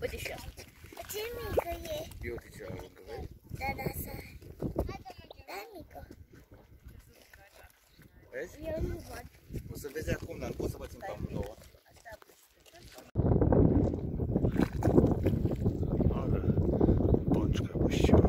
Uite și asta. Ce mică e? Eu uite ce aruncă, vezi? Da, da, să... Da, mică. Vezi? Eu nu văd. O să vezi acum, dar pot să vă țin pe amândouă. Pončka, pušťo.